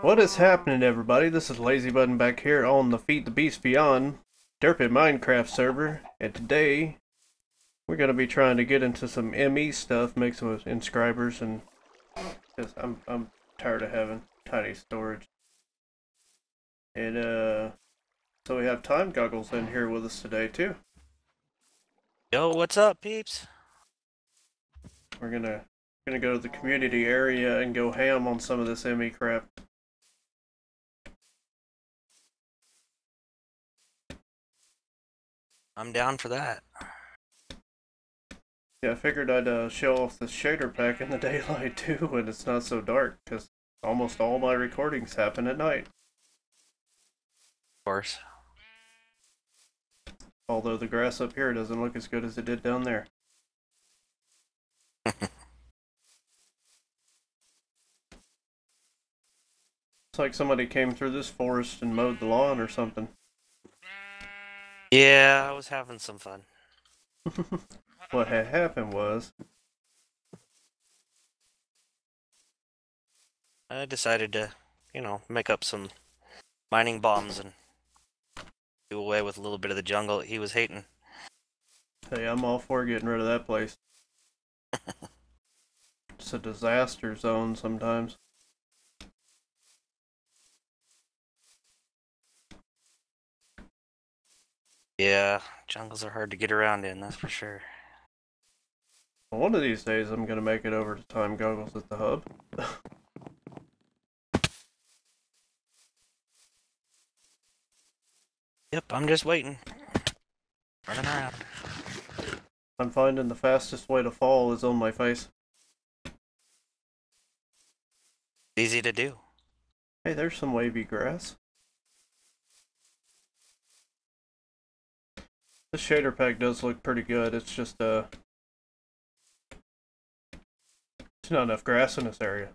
What is happening, everybody? This is Lazy Button back here on the Feed the Beast Beyond Derpy Minecraft server, and today we're gonna be trying to get into some ME stuff, make some inscribers, and just I'm I'm tired of having tiny storage. And uh, so we have time goggles in here with us today too. Yo, what's up, peeps? We're gonna gonna go to the community area and go ham on some of this ME crap. I'm down for that. Yeah, I figured I'd uh, show off the shader pack in the daylight too when it's not so dark, because almost all my recordings happen at night. Of course. Although the grass up here doesn't look as good as it did down there. It's like somebody came through this forest and mowed the lawn or something. Yeah, I was having some fun. what had happened was, I decided to, you know, make up some mining bombs and do away with a little bit of the jungle that he was hating. hey, I'm all for getting rid of that place. it's a disaster zone sometimes. Yeah, jungles are hard to get around in, that's for sure. One of these days, I'm gonna make it over to Time Goggles at the hub. Yep, I'm just waiting. Running around. I'm finding the fastest way to fall is on my face. Easy to do. Hey, there's some wavy grass. The shader pack does look pretty good. It's just uh, there's not enough grass in this area.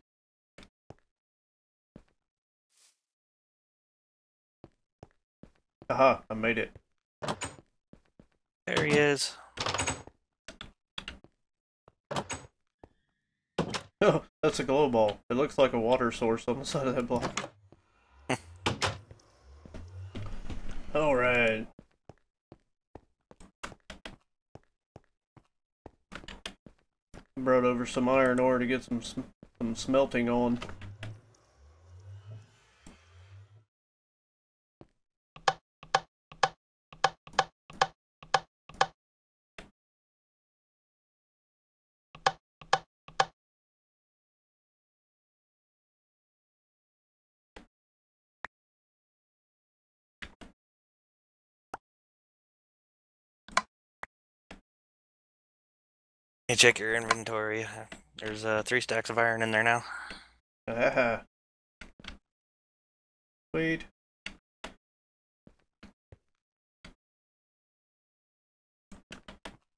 Aha! I made it. There he is. Oh, that's a glow ball. It looks like a water source on the side of that block. All right. Brought over some iron ore to get some some smelting on. Hey, check your inventory. There's uh, three stacks of iron in there now. Ah. Sweet.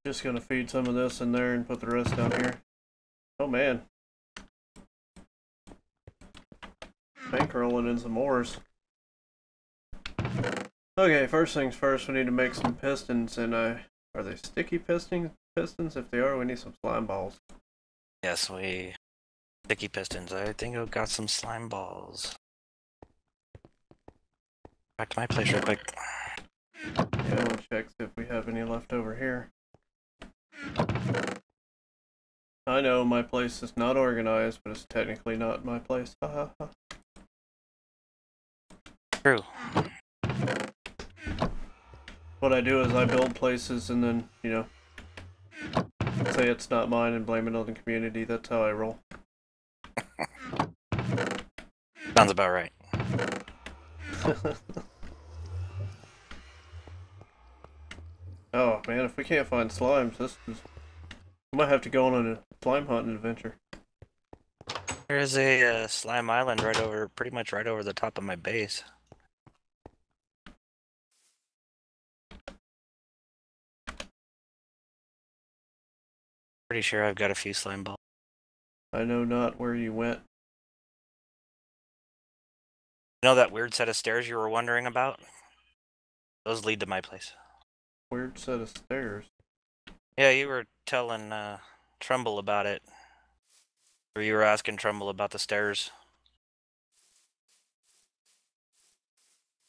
Just gonna feed some of this in there and put the rest down here. Oh man. Bankrolling in some ores. Okay, first things first, we need to make some pistons and uh, are they sticky pistons? Pistons? If they are, we need some slime balls. Yes, we. Sticky pistons. I think I've got some slime balls. Back to my place real quick. Yeah, we'll check if we have any left over here. I know my place is not organized, but it's technically not my place. Ha ha ha. True. What I do is I build places and then, you know, say it's not mine and blame it on the community. That's how I roll. Sounds about right. oh man, if we can't find slimes, this is. We might have to go on a slime hunting adventure. There's a uh, slime island right over, pretty much right over the top of my base. Pretty sure I've got a few slime balls. I know not where you went. You know that weird set of stairs you were wondering about? Those lead to my place. Weird set of stairs. Yeah, you were telling uh, Trumbull about it. Or you were asking Trumbull about the stairs.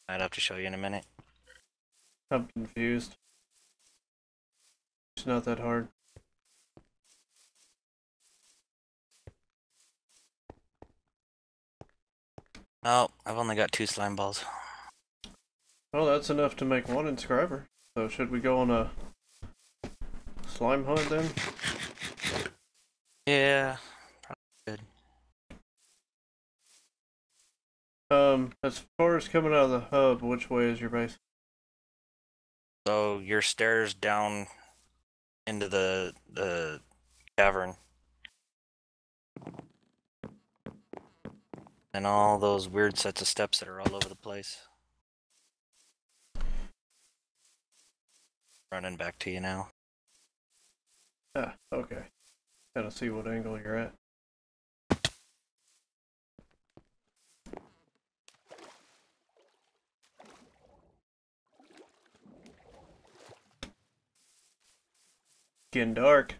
I'd have to show you in a minute. I'm confused. It's not that hard. Oh, I've only got two slime balls. Well, that's enough to make one inscriber. So should we go on a slime hunt then? Yeah. Probably good. Um, as far as coming out of the hub, which way is your base? So your stairs down into the the cavern. And all those weird sets of steps that are all over the place. Running back to you now. Ah, okay. Gotta see what angle you're at. Getting dark.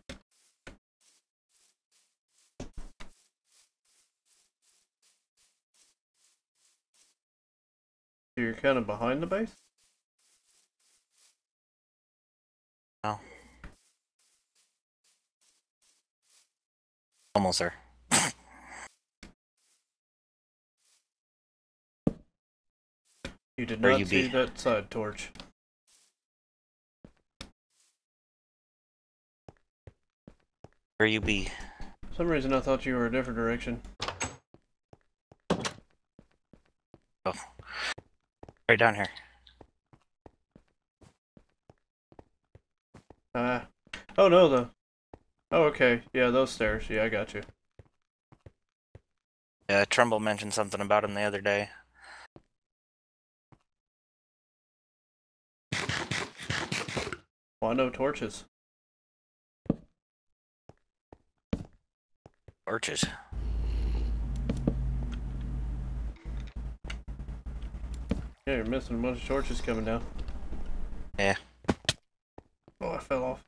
You're kind of behind the base? No. Almost there. You did not you see be? that side torch. Where you be? For some reason I thought you were a different direction. Right down here. Ah. oh no, the. Oh, okay. Yeah, those stairs. Yeah, I got you. Yeah, Trumbull mentioned something about him the other day. Why no torches? Torches. Yeah, you're missing a bunch of torches coming down. Yeah. Oh, I fell off.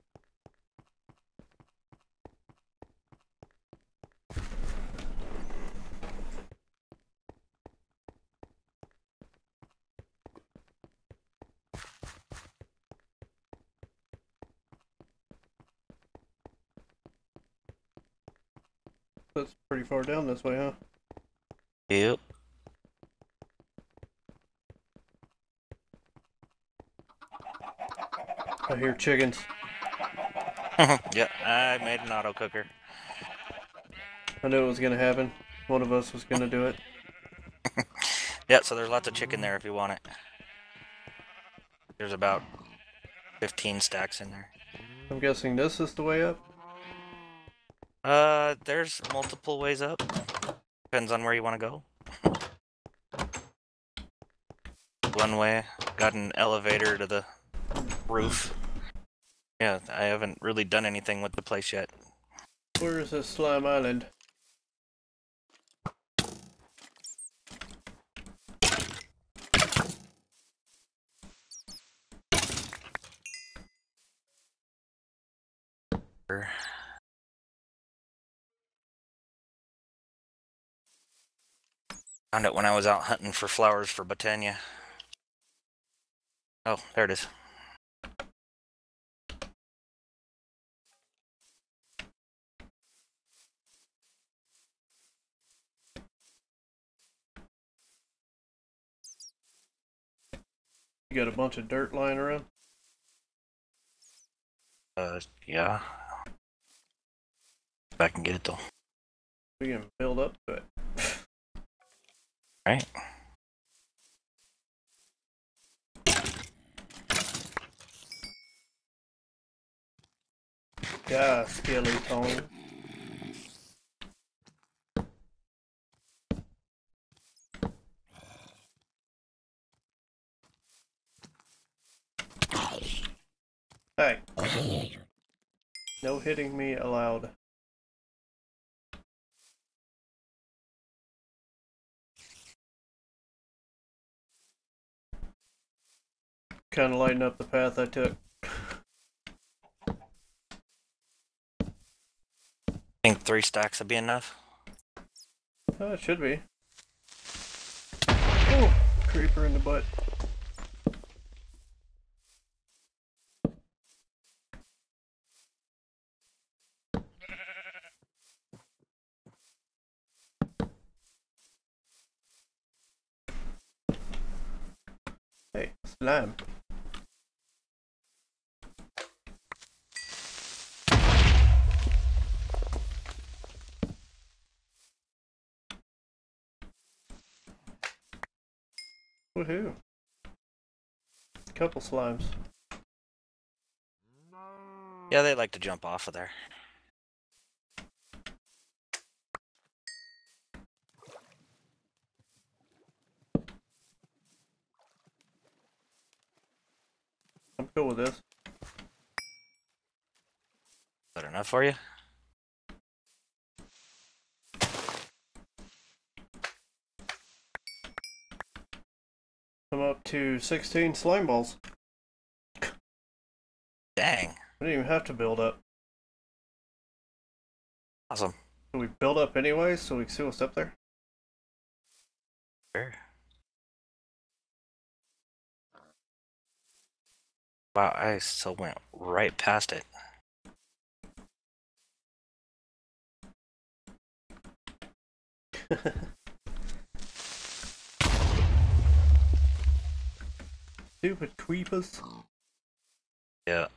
That's pretty far down this way, huh? Yep. I hear chickens. yeah, I made an auto cooker. I knew it was gonna happen. One of us was gonna do it. Yeah, so there's lots of chicken there if you want it. There's about 15 stacks in there. I'm guessing this is the way up. Uh, there's multiple ways up. Depends on where you want to go. One way, got an elevator to the roof. Yeah, I haven't really done anything with the place yet. Where is this slime island? Found it when I was out hunting for flowers for Botania. Oh, there it is. You got a bunch of dirt lying around. Uh, yeah. If I can get it though. We can build up to it. Right? Yeah, skeleton. Hey. No hitting me allowed. Kind of lighten up the path I took. think three stacks would be enough. Oh, it should be. Oh, creeper in the butt. Slime. Woohoo. Couple slimes. Yeah, they like to jump off of there. Cool with this. Is that enough for you? I'm up to 16 slime balls. Dang. We didn't even have to build up. Awesome. So we build up anyway, so we can see what's up there. Sure. Wow, I still went right past it. Stupid creepers. Yeah.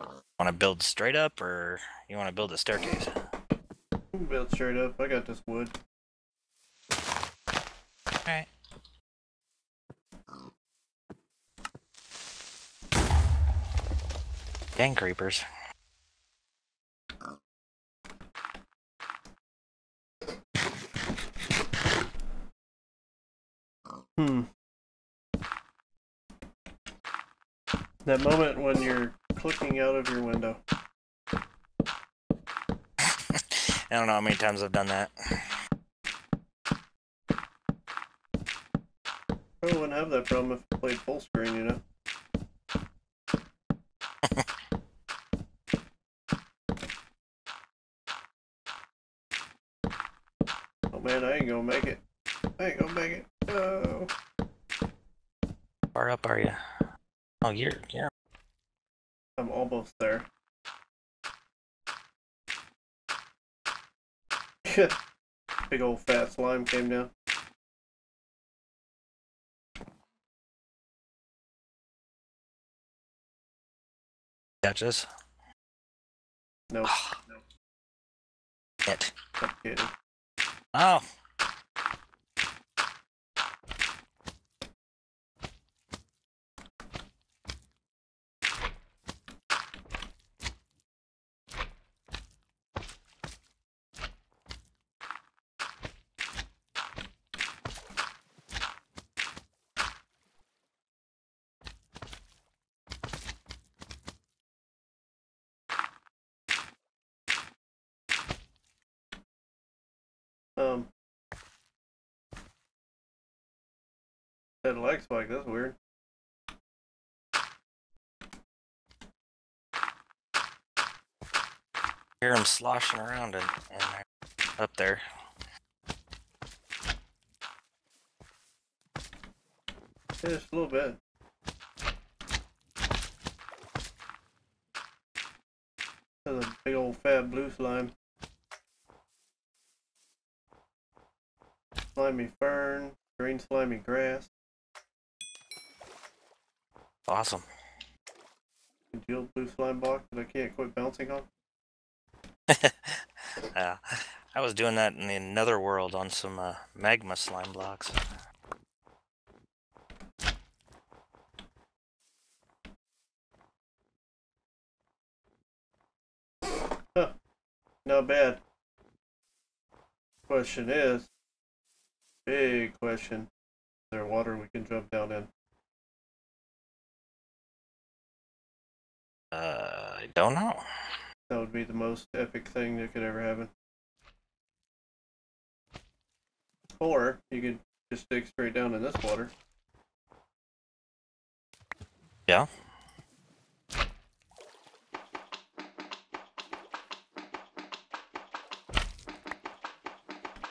Want to build straight up, or you want to build a staircase? Build straight up. I got this wood. Alright. Dang creepers. Hmm. That moment when you're clicking out of your window. I don't know how many times I've done that. Probably wouldn't have that problem if I played full screen, you know? oh man, I ain't gonna make it. I ain't gonna make it. Oh. Far up are you? Oh, you're you're I'm almost there. Big old fat slime came down. catches. Nope, It. I'm kidding. Oh. Um. Leg spike, that's weird. Hear him sloshing around in, in up there. Yeah, just a little bit. That's a big old fat blue slime. Slimy fern, green slimy grass, Awesome. congealed blue slime block that I can't quit bouncing on. Yeah, I was doing that in the nether world on some uh, magma slime blocks. Not bad. Question is, big question, is there water we can jump down in? Uh, I don't know. That would be the most epic thing that could ever happen. Or you could just dig straight down in this water. Yeah.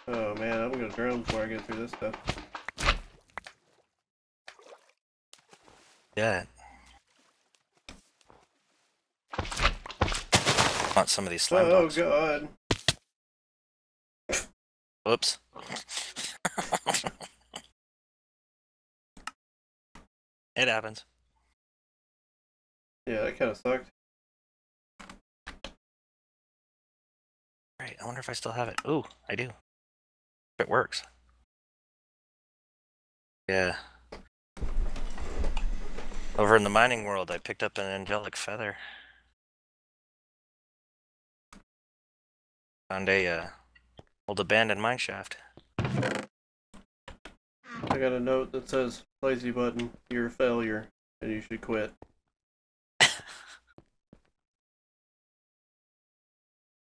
Oh man, I'm gonna drown before I get through this stuff. Yeah. some of these slam Oh, dogs. God. Oops. it happens. Yeah, that kind of sucked. Alright, I wonder if I still have it. Ooh, I do. If it works. Yeah. Over in the mining world, I picked up an angelic feather. Found a uh, old abandoned mine shaft. I got a note that says, "Lazy button, you're a failure, and you should quit." I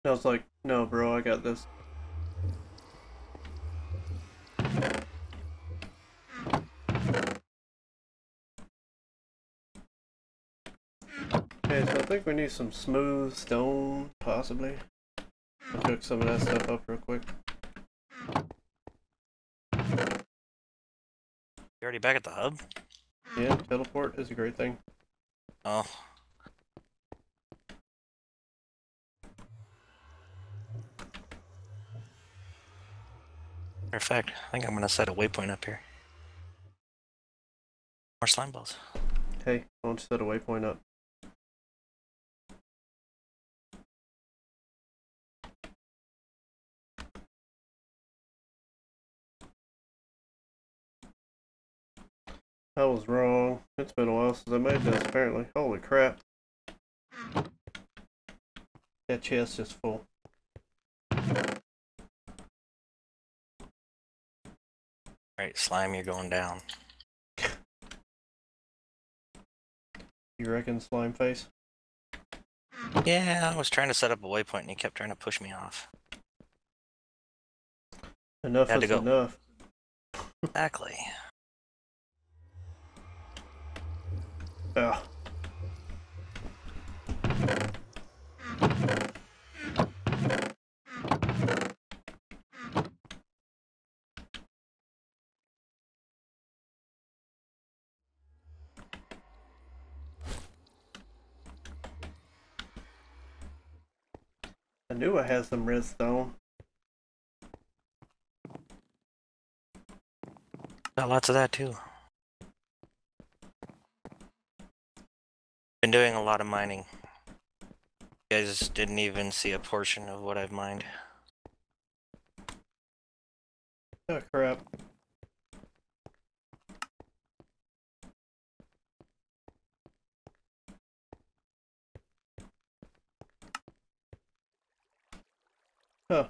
was like, "No, bro, I got this." Okay, so I think we need some smooth stone, possibly. Cook some of that stuff up real quick. You already back at the hub? Yeah, teleport is a great thing. Oh. Matter of fact, I think I'm gonna set a waypoint up here. More slime balls. Hey, why don't you set a waypoint up? I was wrong. It's been a while since I made this, apparently. Holy crap. That chest is full. Alright, slime, you're going down. You reckon, slime face? Yeah, I was trying to set up a waypoint and he kept trying to push me off. Enough Had to is go. enough. Exactly. Ah. I knew I had some redstone. Got lots of that too. Been doing a lot of mining. You guys didn't even see a portion of what I've mined. Oh crap. Huh.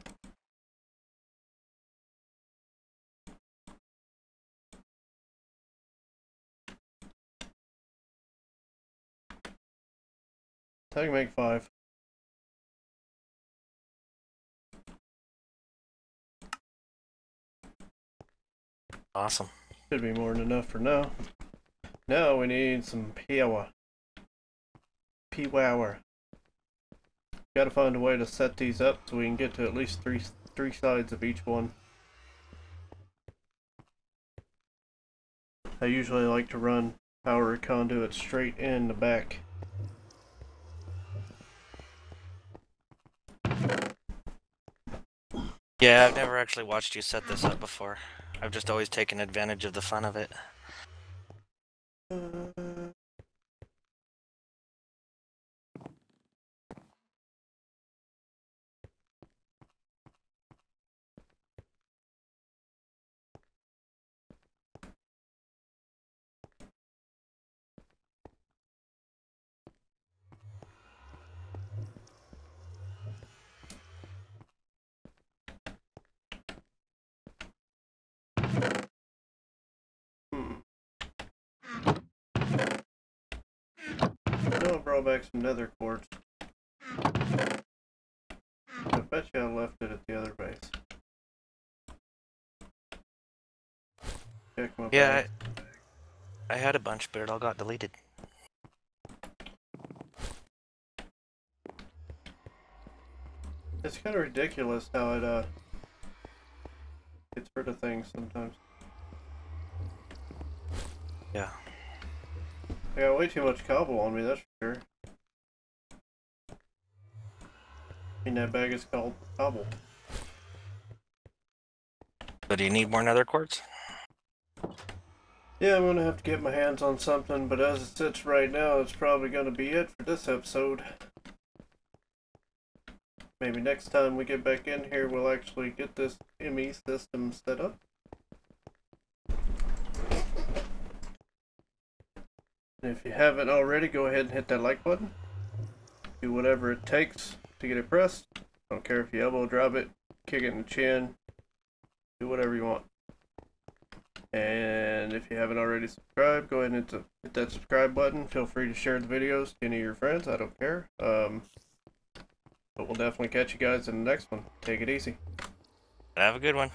I can make five. Awesome. Should be more than enough for now. Now we need some power. P-Wower. Gotta find a way to set these up so we can get to at least three three sides of each one. I usually like to run power conduit straight in the back. Yeah, I've never actually watched you set this up before. I've just always taken advantage of the fun of it. I I brought back some nether quartz. I bet you I left it at the other base. Check my Yeah, bag. I had a bunch, but it all got deleted. It's kind of ridiculous how it uh gets rid of things sometimes. Yeah. I got way too much cobble on me, that's for. And that bag is called cobble. So do you need more nether quartz? Yeah, I'm gonna have to get my hands on something, but as it sits right now, it's probably gonna be it for this episode. Maybe next time we get back in here, we'll actually get this ME system set up. And if you haven't already, go ahead and hit that like button. Do whatever it takes to get it pressed. Don't care if you elbow drop it, kick it in the chin, do whatever you want. And if you haven't already subscribed, go ahead and hit, hit that subscribe button. Feel free to share the videos to any of your friends. I don't care. Um, but we'll definitely catch you guys in the next one. Take it easy. Have a good one.